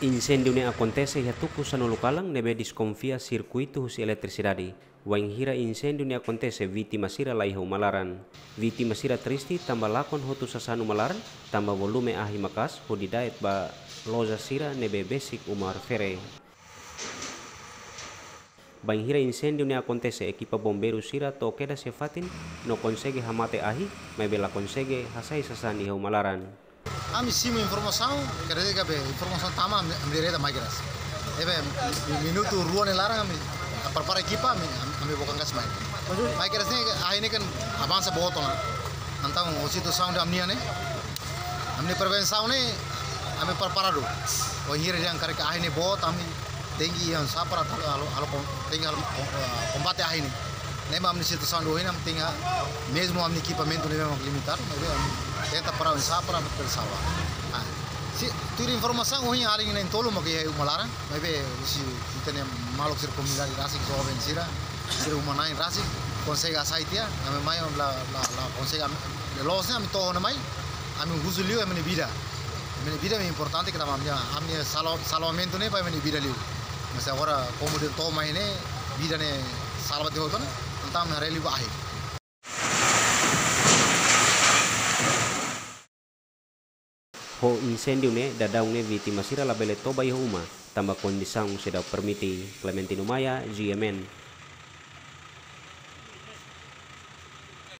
Incendio ne acontece ya tuku sanulukalang nebe desconfia circuitos eletricidade. Wain hira incendio ne acontece vítima sira laiho malaran. Vítima sira tristi tambah lakon hotu sasanu malaran tambah volume ahi makas ho didaet ba loja sira nebe basic umar fere. Bain hira incendio ne acontece equipa bombeiro sira to queda se fatin no consegue hamate ahi, mas bela consegue hasai sasani ho malaran. Ami simu informação, quer dizer que a informação tama am direita mais graça. Ebe minuto rua ne larang ami prepara equipa ami ami bukan gas mai. Mai graça ne ah ini kan avança बहुत lah. Antang o situação de amnia ne. Amni prevenção ne ami prepara do. O hira yang kare ah ini बहुत ami tinggi yang sapara alo alo tinggi alo combate ah ini. mesmo a situação do Rio, tinha, mesmo o equipamento não para para. Si, tu informação ali nem tolo mas é uma lara, mas se tem malo ser vencida, ser humana em consegue a a la consegue los a minha mãe, a minha a vida. A vida é importante que mamia, a salvamento para minha vida liu. Mas agora como de toma aí né, vida salva de outro. Reli ba ahir. ho incendio ne dadau ne vítima sira la bele toba kondisang sedau permiti Clementino GMN